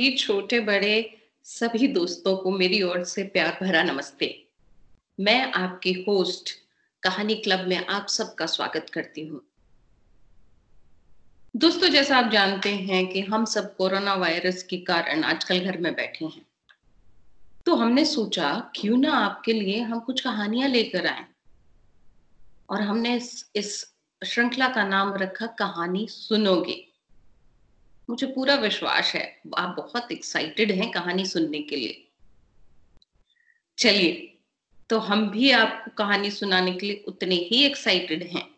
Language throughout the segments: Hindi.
सभी छोटे बड़े सभी दोस्तों को मेरी ओर से प्यार भरा नमस्ते। मैं आपकी होस्ट कहानी क्लब में आप सबका स्वागत करती हूँ। दोस्तों जैसा आप जानते हैं कि हम सब कोरोना वायरस के कारण आजकल घर में बैठे हैं। तो हमने सोचा क्यों ना आपके लिए हम कुछ कहानियाँ लेकर आए। और हमने इस, श्रृंखला का नाम रखा कहानी सुनोगे। मुझे पूरा विश्वास है। आप बहुत एक्साइटेड हैं कहानी सुनने के लिए। चलिए तो हम भी आपको कहानी सुनाने के लिए उतने ही एक्साइटेड हैं।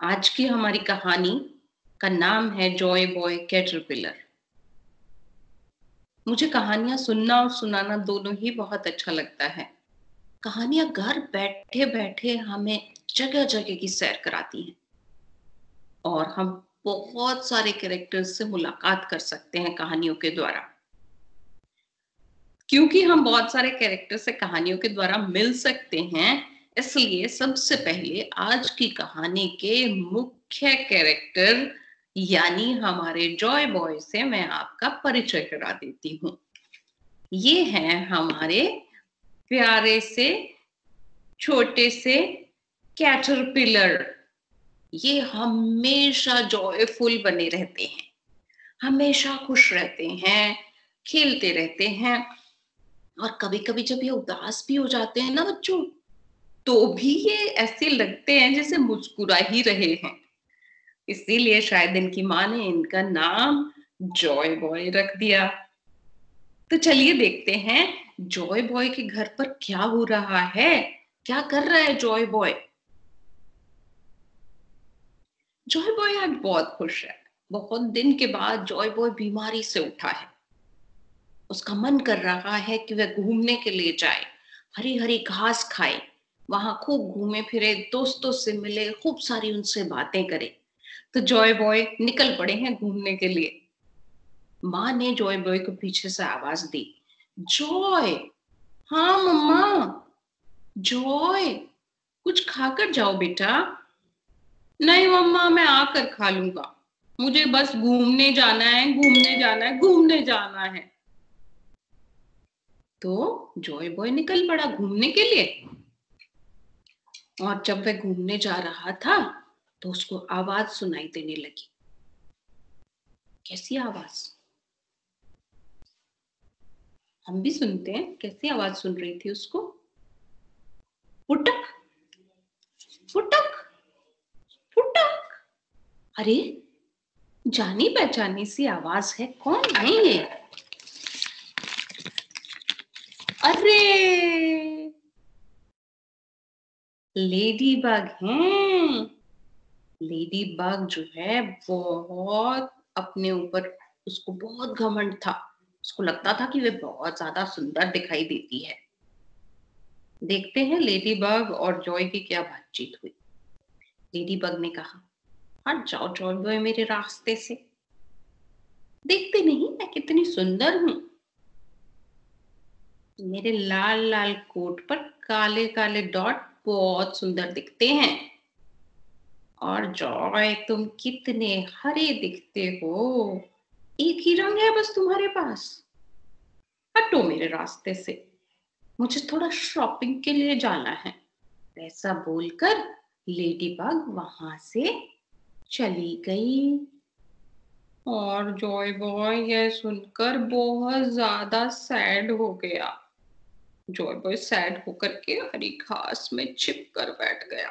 आज की हमारी कहानी का नाम है जॉय बॉय कैटरपिलर मुझे कहानियाँ सुनना और सुनाना दोनों ही बहुत अच्छा लगता है। कहानियाँ घर बैठे बैठे हमें जगह जगह की सैर कराती हैं। और हम बहुत सारे कैरेक्टर्स से मुलाकात कर सकते हैं कहानियों के द्वारा। क्योंकि हम बहुत सारे कैरेक्टर से कहानियों के द्वारा मिल सकते हैं, इसलिए सबसे पहले आज की कहानी के मुख्य कैरेक्टर यानी हमारे जॉय बॉय से मैं आपका परिचय करा देती हूँ। ये हैं हमारे प्यारे से, छोटे से कैटरपिलर ये हमेशा जॉयफुल बने रहते हैं। हमेशा खुश रहते हैं, खेलते रहते हैं। और कभी कभी जब ये उदास भी हो जाते हैं ना बच्चों तो भी ये ऐसे लगते हैं जैसे मुस्कुरा ही रहे हैं। इसीलिए शायद इनकी माँ ने इनका नाम जॉय बॉय रख दिया। तो चलिए देखते हैं जॉय बॉय के घर पर क्या हो रहा है? क्या कर रहा है जॉय बॉय जॉय बॉय आज बहुत खुश है। बहुत दिन के बाद जॉय बॉय बीमारी से उठा है। उसका मन कर रहा है कि वह घूमने के लिए जाए। हरी हरी घास खाए। वहाँ खूब घूमे फिरे, दोस्तों से मिले, खूब सारी उनसे बातें करे। तो जॉय बॉय निकल पड़े हैं घूमने के लिए। माँ ने जॉय बॉय को पीछे से आवाज़ दी। जॉय हाँ मम्मा। जॉय कुछ खाकर जाओ बेटा। नहीं मम्मा, मैं आकर खा लूँगा। मुझे बस घूमने जाना है, घूमने जाना है, घूमने जाना है। तो जॉय बॉय निकल पड़ा घूमने के लिए। और जब वह घूमने जा रहा था तो उसको आवाज़ सुनाई देने लगी। कैसी आवाज़? हम भी सुनते हैं, कैसी आवाज़ सुन रही थी उसको? फुटक फुटक। अरे जानी पहचानी सी आवाज़ है, कौन है ये? अरे! लेडी बग हैं। लेडी बग जो है, बहुत अपने ऊपर, उसको बहुत घमंड था। उसको लगता था कि वे बहुत ज़्यादा सुंदर दिखाई देती है। देखते हैं लेडी बग और जॉय की क्या बातचीत हुई। लेडी बग ने कहा हट जाओ जॉय बॉय मेरे रास्ते से। देखते नहीं, मैं कितनी सुंदर हूँ। मेरे लाल लाल कोट पर काले काले डॉट बहुत सुंदर दिखते हैं। और जॉय तुम कितने हरे दिखते हो। एक ही रंग है बस तुम्हारे पास। हटो मेरे रास्ते से। मुझे थोड़ा शॉपिंग के लिए जाना है। ऐसा बोलकर लेडी बग वहाँ से चली गई। और जॉय बॉय यह सुनकर बहुत ज़्यादा सैड हो गया। जॉय बॉय सैड होकर के हरी घास में छिप कर बैठ गया।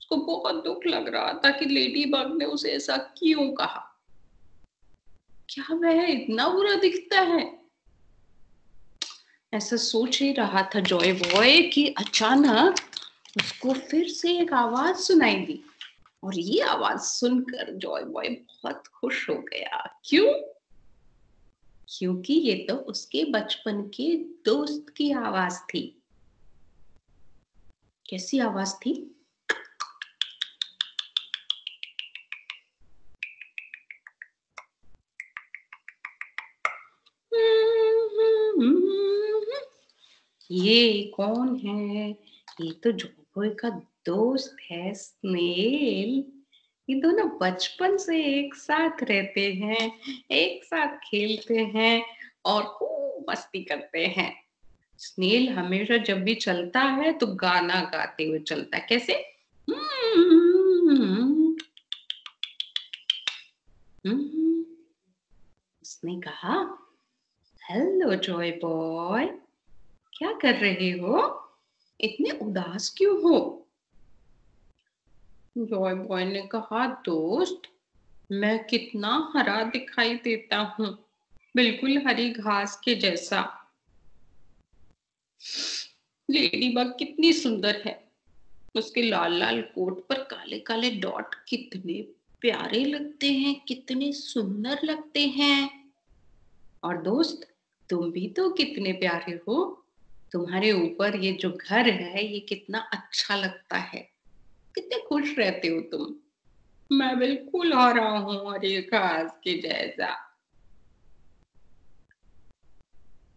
उसको बहुत दुख लग रहा था कि लेडी बग ने उसे ऐसा क्यों कहा? क्या वह इतना बुरा दिखता है? ऐसा सोच ही रहा था जॉय बॉय कि अचानक उसको फिर से एक आवाज़ सुनाई दी। और ये आवाज़ सुनकर जॉय बॉय बहुत खुश हो गया। क्यों? क्योंकि ये तो उसके बचपन के दोस्त की आवाज़ थी। कैसी आवाज़ थी? ये कौन है? ये तो जॉय बॉय का दोस्त है स्नेल ये दोनों बचपन से एक साथ रहते हैं, एक साथ खेलते हैं और खूब मस्ती करते हैं। स्नेल हमेशा जब भी चलता है तो गाना गाते हुए चलता है। कैसे? उसने कहा, हेलो जॉय बॉय, क्या कर रहे हो? इतने उदास क्यों हो? जॉय बॉय ने कहा, दोस्त, मैं कितना हरा दिखाई देता हूँ। बिल्कुल हरी घास के जैसा। लेडी बग कितनी सुंदर है। उसके लाल लाल कोट पर काले काले डॉट कितने प्यारे लगते हैं, कितने सुंदर लगते हैं। और दोस्त, तुम भी तो कितने प्यारे हो। तुम्हारे ऊपर ये जो घर है, ये कितना अच्छा लगता है। कितने खुश रहते हो तुम? मैं बिल्कुल आ रहा हूँ हरे घास के जैसा।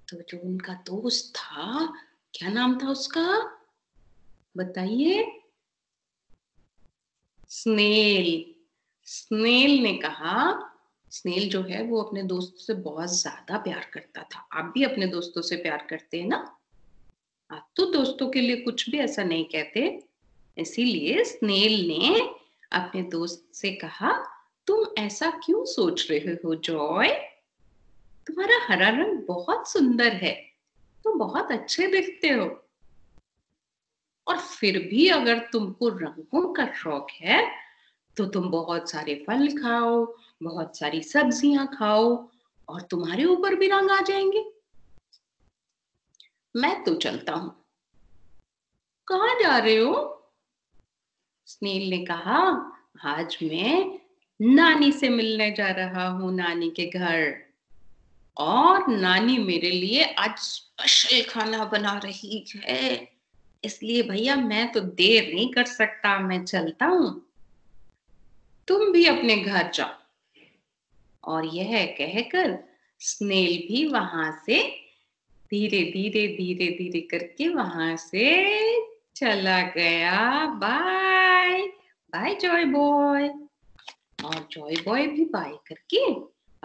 तो जो उनका दोस्त था, क्या नाम था उसका? बताइए। स्नेल। स्नेल ने कहा, स्नेल जो है वो अपने दोस्तों से बहुत ज़्यादा प्यार करता था। आप भी अपने दोस्तों से प्यार करते हैं ना? आप तो दोस्तों के लिए कुछ भी ऐसा नहीं कहते। इसीलिए स्नेल ने अपने दोस्त से कहा, तुम ऐसा क्यों सोच रहे हो, जॉय? तुम्हारा हरा रंग बहुत सुंदर है, तुम बहुत अच्छे दिखते हो। और फिर भी अगर तुमको रंगों का शौक है तो तुम बहुत सारे फल खाओ, बहुत सारी सब्ज़ियाँ खाओ और तुम्हारे ऊपर भी रंग आ जाएँगे। मैं तो चलता हूँ। कहा जा रहे हो? स्नेल ने कहा, आज मैं नानी से मिलने जा रहा हूँ, नानी के घर। और नानी मेरे लिए आज स्पेशल खाना बना रही है। इसलिए भैया, मैं तो देर नहीं कर सकता, मैं चलता हूँ। तुम भी अपने घर जाओ। और यह कहकर स्नेल भी वहाँ से धीरे धीरे धीरे धीरे करके वहाँ से चला गया। बाय। बाय जॉय बॉय और जॉय बॉय भी बाय करके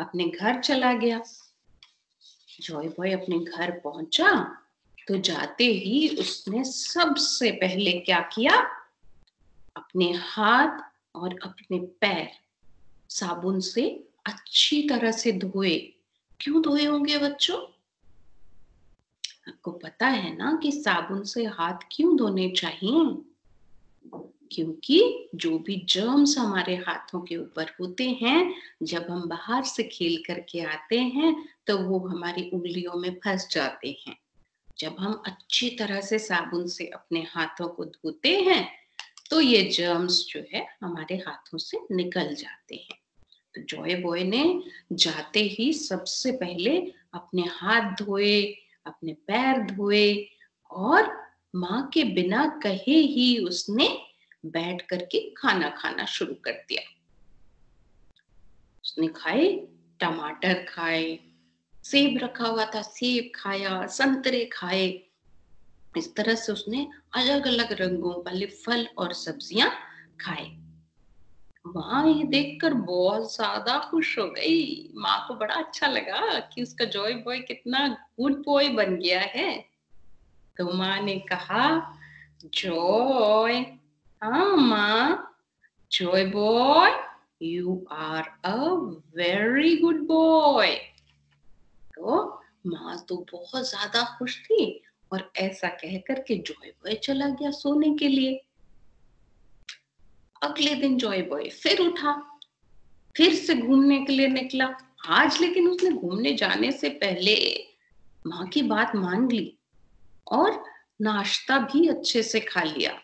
अपने घर चला गया। जॉय बॉय अपने घर पहुँचा तो जाते ही उसने सबसे पहले क्या किया? अपने हाथ और अपने पैर साबुन से अच्छी तरह से धोए। क्यों धोए होंगे बच्चों? आपको पता है ना कि साबुन से हाथ क्यों धोने चाहिए? क्योंकि जो भी जर्म्स हमारे हाथों के ऊपर होते हैं, जब हम बाहर से खेल करके आते हैं तो वो हमारी उंगलियों में फंस जाते हैं। जब हम अच्छी तरह से साबुन से अपने हाथों को धोते हैं तो ये जर्म्स जो है हमारे हाथों से निकल जाते हैं। तो जॉय बॉय ने जाते ही सबसे पहले अपने हाथ धोए, अपने पैर धोए और माँ के बिना कहे ही उसने बैठ करके खाना खाना शुरू कर दिया। उसने खाए, टमाटर खाए, सेब रखा हुआ था, सेब खाया, संतरे खाए। इस तरह से उसने अलग अलग रंगों वाले फल और सब्ज़ियाँ खाए। वहाँ ये देखकर बहुत ज़्यादा खुश हो गई। माँ को बड़ा अच्छा लगा कि उसका जॉय बॉय कितना गुड बॉय बन गया है। तो माँ ने कहा जॉय माँ Joy Boy you are a very good boy तो माँ तो बहुत ज़्यादा खुश थी और ऐसा कह करके जॉय बॉय चला गया सोने के लिए। अगले दिन जॉय बॉय फिर उठा, फिर से घूमने के लिए निकला। आज लेकिन उसने घूमने जाने से पहले माँ की बात मान ली और नाश्ता भी अच्छे से खा लिया।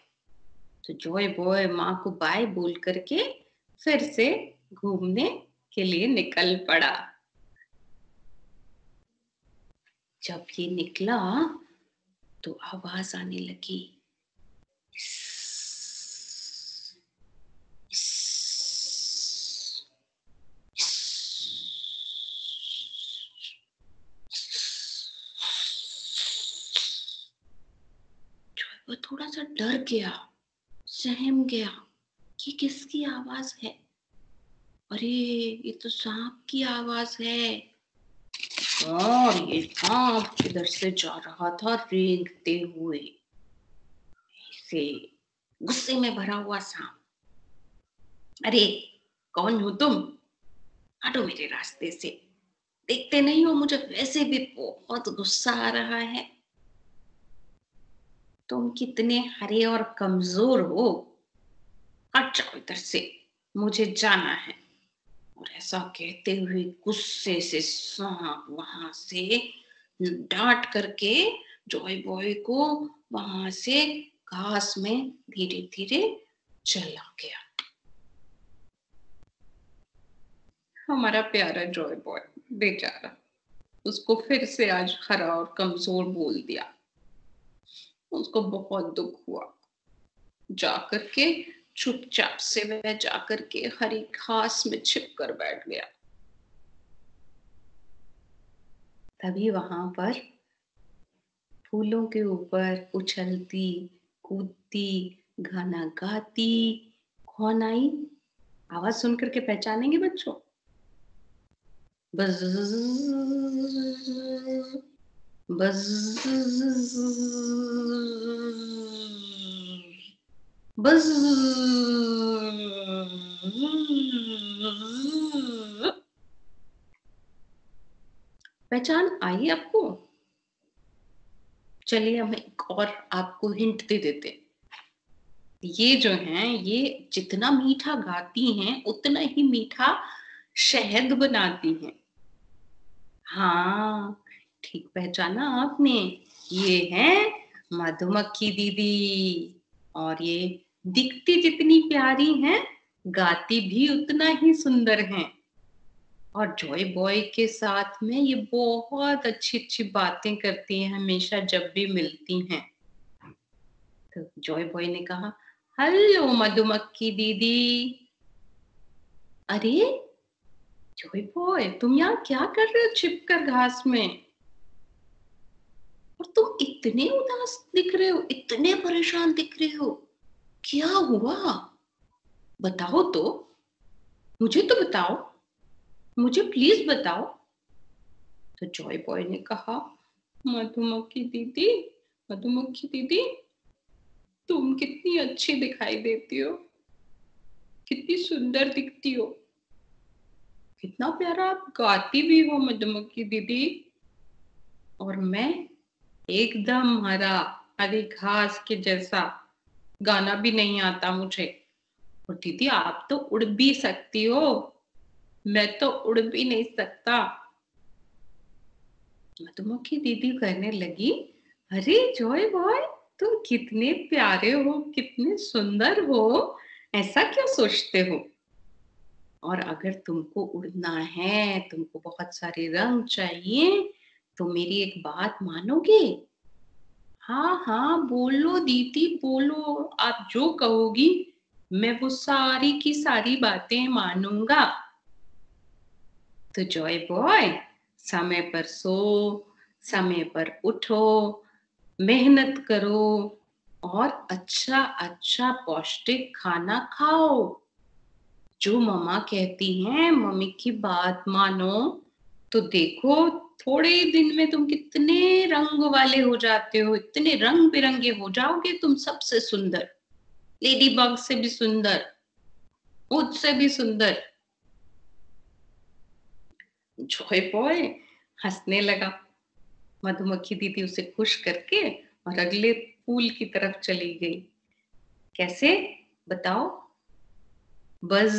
तो जॉय बॉय माँ को बाय बोल करके फिर से घूमने के लिए निकल पड़ा। जब ये निकला तो आवाज़ आने लगी। वो थोड़ा सा डर गया। सहम गया ये किसकी आवाज़ है? अरे, ये तो सांप की आवाज़ है। और ये सांप किधर से जा रहा था रेंगते हुए? से गुस्से में भरा हुआ सांप। अरे, कौन हो तुम? हटो मेरे रास्ते से। देखते नहीं हो मुझे? वैसे भी बहुत गुस्सा आ रहा है। तुम कितने हरे और कमज़ोर हो। हट जाओ इधर से, मुझे जाना है। और ऐसा कहते हुए गुस्से से सांप वहाँ से डांट करके जॉय बॉय को वहाँ से घास में धीरे धीरे चला गया। हमारा प्यारा जॉय बॉय, बेचारा, उसको फिर से आज हरा और कमज़ोर बोल दिया। उसको बहुत दुख हुआ। जाकर के चुपचाप से वह जाकर के हरी घास में छिप कर बैठ गया। तभी वहाँ पर फूलों के ऊपर उछलती, कूदती, गाना गाती, कौन आई? आवाज़ सुन करके पहचानेंगे बच्चों? बस पहचान आई आपको चलिए हम एक और आपको हिंट दे देते ये जो है ये जितना मीठा गाती हैं उतना ही मीठा शहद बनाती हैं हाँ ठीक पहचाना आपने? ये है मधुमक्खी दीदी। और ये दिखती जितनी प्यारी हैं, गाती भी उतना ही सुंदर हैं। और जॉय बॉय के साथ में ये बहुत अच्छी अच्छी बातें करती हैं, हमेशा जब भी मिलती हैं। तो जॉय बॉय ने कहा, हेलो मधुमक्खी दीदी। अरे जॉय बॉय तुम यहाँ क्या कर रहे हो छिपकर घास में? और तुम इतने उदास दिख रहे हो, इतने परेशान दिख रहे हो। क्या हुआ? बताओ तो। मुझे तो बताओ। मुझे प्लीज़ बताओ। तो जॉय बॉय ने कहा, मधुमक्खी दीदी मधुमक्खी दीदी, तुम कितनी अच्छी दिखाई देती हो, कितनी सुंदर दिखती हो। कितना प्यारा आप गाती भी हो मधुमक्खी दीदी। और मैं एकदम हरा, हरी घास के जैसा गाना भी नहीं आता मुझे। और दीदी, आप तो उड़ भी सकती हो। मैं तो उड़ भी नहीं सकता। मधुमक्खी दीदी कहने लगी, अरे जॉय बॉय तुम कितने प्यारे हो, कितने सुंदर हो। ऐसा क्यों सोचते हो? और अगर तुमको उड़ना है, तुमको बहुत सारे रंग चाहिए तो मेरी एक बात मानोगे? हाँ हाँ बोलो दीदी, बोलो। आप जो कहोगी, मैं वो सारी की सारी बातें मानूँगा। तो जॉय बॉय समय पर सो, समय पर उठो, मेहनत करो और अच्छा अच्छा पौष्टिक खाना खाओ। जो मम्मा कहती हैं, मम्मी की बात मानो। तो देखो, थोड़े ही दिन में तुम कितने रंग वाले हो जाते हो, इतने रंग बिरंगे हो जाओगे तुम सबसे सुंदर। लेडी बग से भी सुंदर मुझसे भी सुंदर। जॉय बॉय हंसने लगा। मधुमक्खी दीदी उसे खुश करके और अगले फूल की तरफ़ चली गई। कैसे? बताओ। बस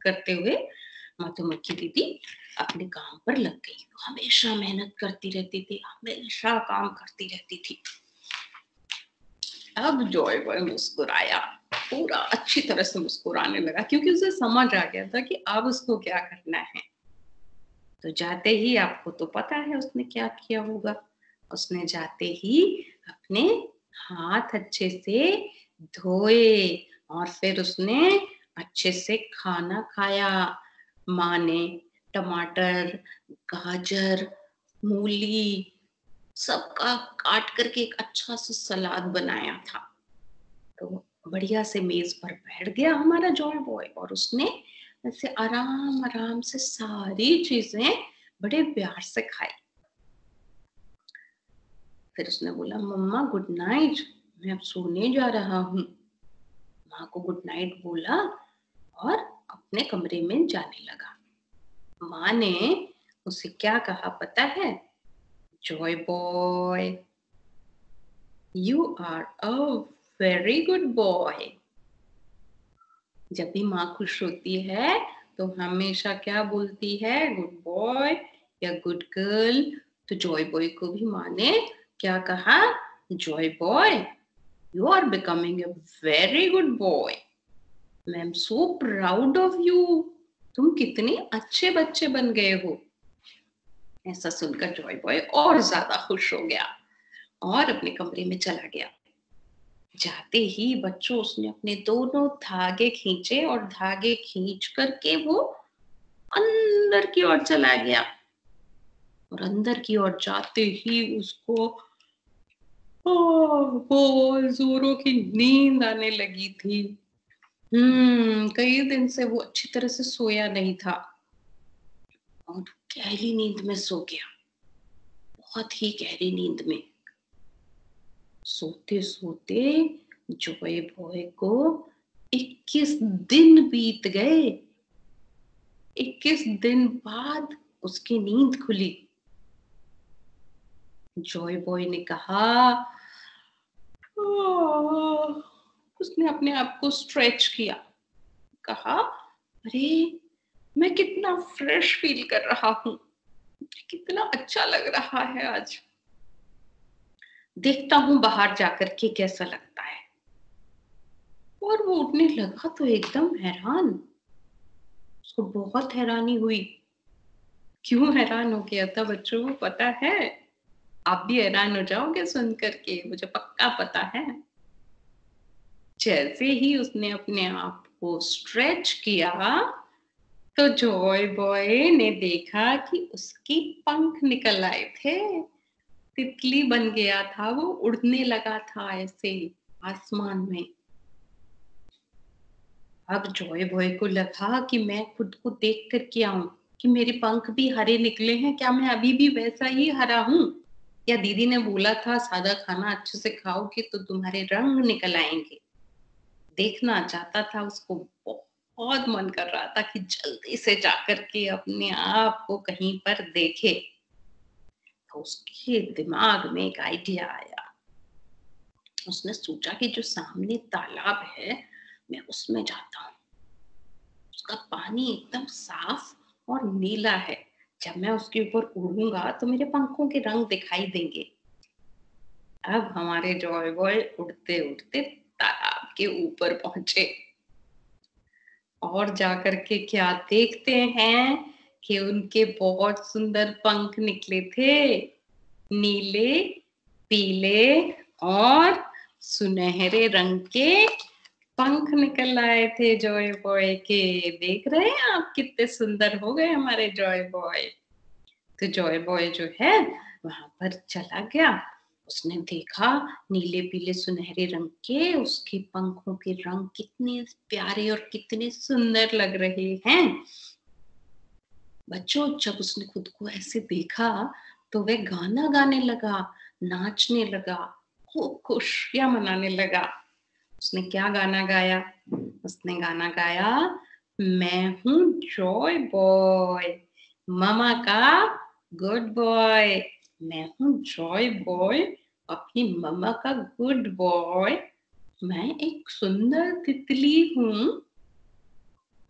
करते हुए मधुमक्खी दीदी अपने काम पर लग गई। हमेशा मेहनत करती रहती थी, हमेशा काम करती रहती थी। अब जॉय बॉय मुस्कुराया, पूरा अच्छी तरह से मुस्कुराने लगा, क्योंकि उसे समझ आ गया था कि अब उसको क्या करना है। तो जाते ही आपको तो पता है उसने क्या किया होगा। उसने जाते ही अपने हाथ अच्छे से धोए और फिर उसने अच्छे से खाना खाया। माँ ने टमाटर, गाजर, मूली सबका काट करके एक अच्छा सा सलाद बनाया था। तो बढ़िया से मेज पर बैठ गया हमारा जॉय बॉय और उसने ऐसे आराम आराम से सारी चीज़ें बड़े प्यार से खाई। फिर उसने बोला, मम्मा, गुड नाइट। मैं अब सोने जा रहा हूँ। माँ को गुड नाइट बोला और अपने कमरे में जाने लगा। माँ ने उसे क्या कहा पता है? Joy Boy you are a very good boy जब भी माँ खुश होती है तो हमेशा क्या बोलती है? गुड बॉय या गुड गर्ल तो जॉय बॉय को भी माँ ने क्या कहा? Joy Boy are becoming a very good boy I am so proud of you तुम कितने अच्छे बच्चे बन गए हो। ऐसा सुनकर जॉय बॉय और ज़्यादा खुश हो गया और अपने कमरे में चला गया। जाते ही बच्चों उसने अपने दोनों धागे खींचे और धागे खींच करके वो अंदर की ओर चला गया। और अंदर की ओर जाते ही उसको बहुत जोरों की नींद आने लगी थी। हम्म कई दिन से वो अच्छी तरह से सोया नहीं था। और गहरी नींद में सो गया। बहुत ही गहरी नींद में। सोते सोते जॉय बॉय को 21 दिन बीत गए। 21 दिन बाद उसकी नींद खुली। जॉय बॉय ने कहा उसने अपने आप को स्ट्रेच किया। कहा, अरे, मैं कितना फ्रेश फील कर रहा हूँ। कितना अच्छा लग रहा है आज। देखता हूँ बाहर जाकर के कैसा लगता है। और वो उठने लगा तो एकदम हैरान। उसको बहुत हैरानी हुई। क्यों हैरान हो गया था बच्चों को पता है? आप भी हैरान हो जाओगे सुन करके मुझे पक्का पता है। जैसे ही उसने अपने आप को स्ट्रेच किया तो जॉय बॉय ने देखा कि उसकी पंख निकल आए थे। तितली बन गया था, वो उड़ने लगा था ऐसे आसमान में। अब जॉय बॉय को लगा कि मैं खुद को देख कर के आऊँ कि मेरे पंख भी हरे निकले हैं, क्या मैं अभी भी वैसा ही हरा हूँ? या दीदी ने बोला था, सादा खाना अच्छे से खाओगे तो तुम्हारे रंग निकल आएँगे। देखना चाहता था, उसको बहुत मन कर रहा था कि जल्दी से जाकर के अपने आप को कहीं पर देखे। तो उसके दिमाग में एक आइडिया आया। उसने सोचा कि जो सामने तालाब है, मैं उसमें जाता हूँ। उसका पानी एकदम साफ़ और नीला है। जब मैं उसके ऊपर उड़ूँगा तो मेरे पंखों के रंग दिखाई देंगे। अब हमारे जॉय बॉय उड़ते उड़ते तालाब के ऊपर पहुँचे। और जाकर के क्या देखते हैं कि उनके बहुत सुंदर पंख निकले थे। नीले, पीले और सुनहरे रंग के पंख निकल आए थे जॉय बॉय के। देख रहे हैं आप कितने सुंदर हो गए हमारे जॉय बॉय तो जॉय बॉय जो है, वहाँ पर चला गया। उसने देखा नीले पीले सुनहरे रंग के, उसके पंखों के रंग कितने प्यारे और कितने सुंदर लग रहे हैं। बच्चों, जब उसने खुद को ऐसे देखा तो वह गाना गाने लगा, नाचने लगा, खूब खुशियाँ मनाने लगा। उसने क्या गाना गाया? उसने गाना गाया, मैं हूँ जॉय बॉय मामा का गुड बॉय मैं हूँ जॉय बॉय अपनी मम्मा का गुड बॉय मैं एक सुंदर तितली हूँ,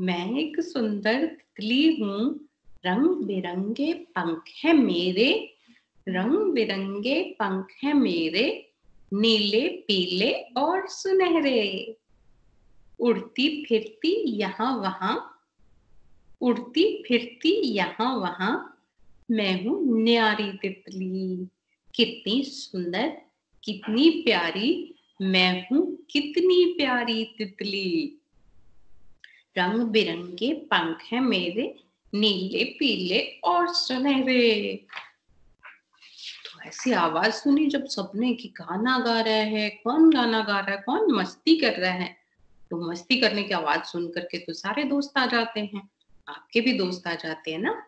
मैं एक सुंदर तितली हूँ. रंग बिरंगे पंख है मेरे, रंग बिरंगे पंख है मेरे. नीले, पीले और सुनहरे। उड़ती फिरती यहाँ वहाँ, उड़ती फिरती यहाँ वहाँ। मैं हूँ न्यारी तितली। कितनी सुंदर, कितनी प्यारी। मैं हूँ कितनी प्यारी तितली। रंग बिरंगे पंख हैं मेरे, नीले, पीले और सुनहरे। ऐसी आवाज़ सुनी जब सबने कि गाना गा रहा है, कौन गाना गा रहा है, कौन मस्ती कर रहा है? तो मस्ती करने की आवाज़ सुन करके तो सारे दोस्त आ जाते हैं। आपके भी दोस्त आ जाते हैं ना?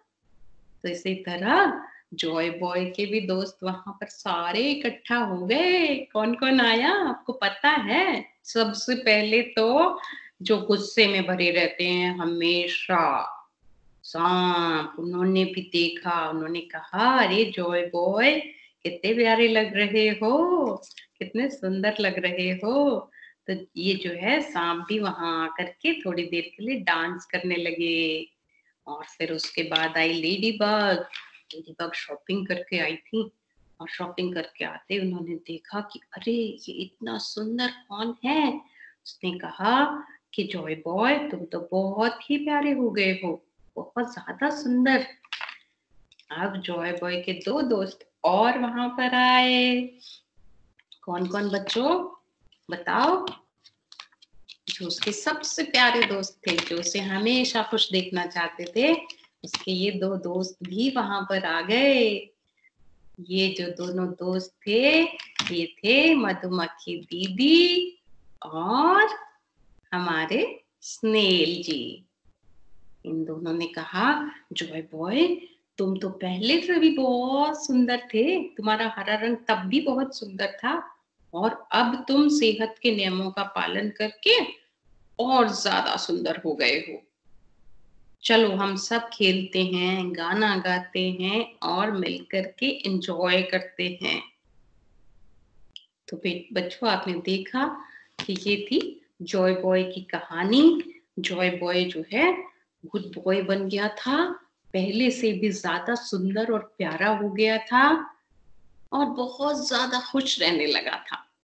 तो इसी तरह जॉय बॉय के भी दोस्त वहाँ पर सारे इकट्ठा हो गए। कौन कौन आया? आपको पता है? सबसे पहले तो जो गुस्से में भरे रहते हैं, हमेशा सांप उन्होंने भी देखा, उन्होंने कहा, अरे जॉय बॉय कितने प्यारे लग रहे हो, कितने सुंदर लग रहे हो। तो ये जो है, सांप भी वहाँ आकर के थोड़ी देर के लिए डांस करने लगे। और फिर उसके बाद आई lady bug. Lady bug shopping करके आई थी। और शॉपिंग करके आते उन्होंने देखा कि, अरे, ये इतना सुंदर कौन है? उसने कहा कि, जॉय बॉय, तुम तो बहुत ही प्यारे हो गए हो। बहुत ज़्यादा सुंदर। अब जॉय बॉय के दो दोस्त और वहाँ पर आए। कौन कौन बच्चों? बताओ। जो उसके सबसे प्यारे दोस्त थे, जो उसे हमेशा खुश देखना चाहते थे, उसके ये दो दोस्त भी वहाँ पर आ गए। ये जो दोनों दोस्त थे, ये थे मधुमक्खी दीदी और हमारे स्नेल जी। इन दोनों ने कहा जॉय बॉय तुम तो पहले से भी बहुत सुंदर थे। तुम्हारा हरा रंग तब भी बहुत सुंदर था। और अब तुम सेहत के नियमों का पालन करके और ज़्यादा सुंदर हो गए हो। चलो, हम सब खेलते हैं, गाना गाते हैं और मिलकर के एंजॉय करते हैं। तो बच्चों, आपने देखा कि ये थी जॉय बॉय की कहानी। जॉय बॉय जो है गुड बॉय बन गया था। पहले से भी ज़्यादा सुंदर और प्यारा हो गया था और बहुत ज़्यादा खुश रहने लगा था।